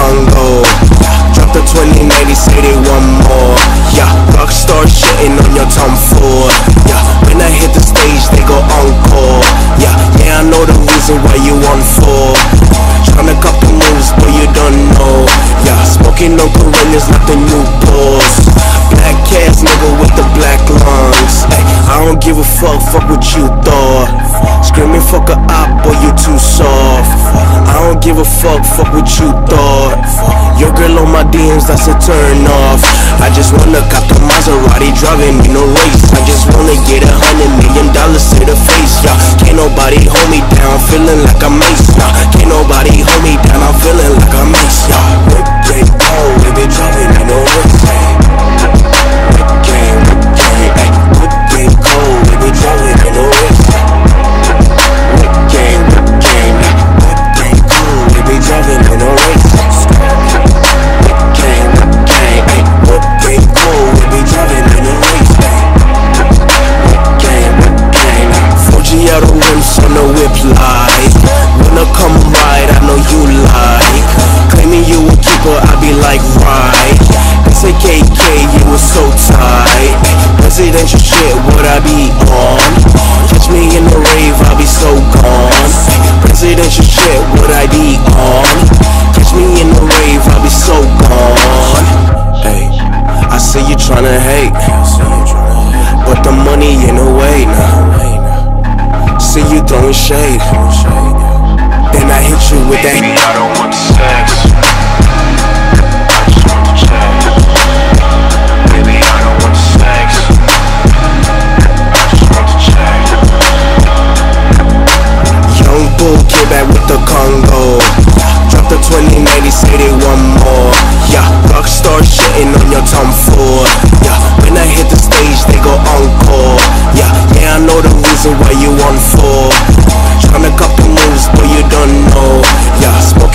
Congo. Drop the 2090, say they want more. Yeah, on your Tom Ford. Yeah, when I hit the stage, they go encore. Yeah, yeah, I know the reason why you on four. Tryna cop the moves, but you don't know. Yeah, smoking on Coronas, not the new boss. Black ass nigga with the black lungs. Ay, I don't give a fuck, fuck what you thought. Screaming fuck a op, boy, you too soft. I don't give a fuck, fuck what you thought. Your girl on my DMs, that's a turn off. Feeling like I'm Mase, yeah. Can't nobody hold me down, I'm feeling like I'm Mase, oh, yeah. Whip game, oh, we been driving me no race, tryna. But the money in the way now. See you throwing shade. Then I hit you with that. I don't want sex.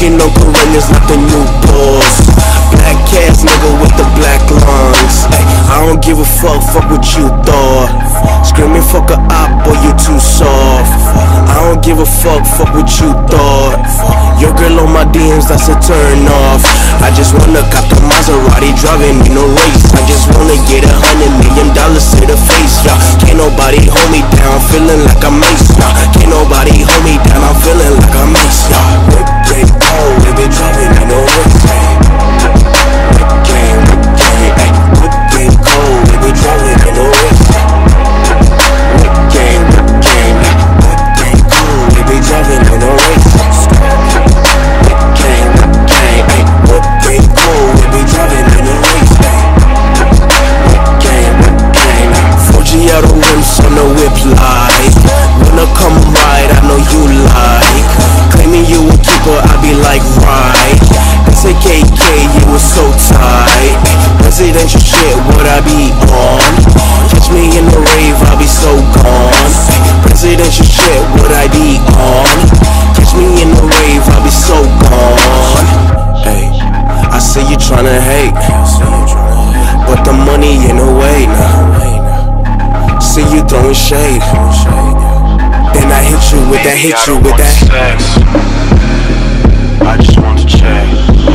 Smoking on Coronas, not the new boss. Black ass nigga with the black lungs. Ay, I don't give a fuck, fuck what you thought. Screaming fuck a op, boy, you too soft. I don't give a fuck, fuck what you thought. Your girl on my DMs, that's a turn off. I just wanna cop the Maserati, driving me no race. I just wanna get a hundred million dollars to the face, yeah. Can't nobody hold me down, feeling like I'm Mase, yeah. Can't nobody hold me down, I'm feeling like I'm Mase, yeah. Presidential shit, what I be on? Catch me in the rave, I'll be so gone. Presidential shit, what I be on? Catch me in the rave, I'll be so gone. Hey, I see you tryna hate. But the money in the way now. See you throwing shade. Then I hit you with that, hit you with that. I just want to check.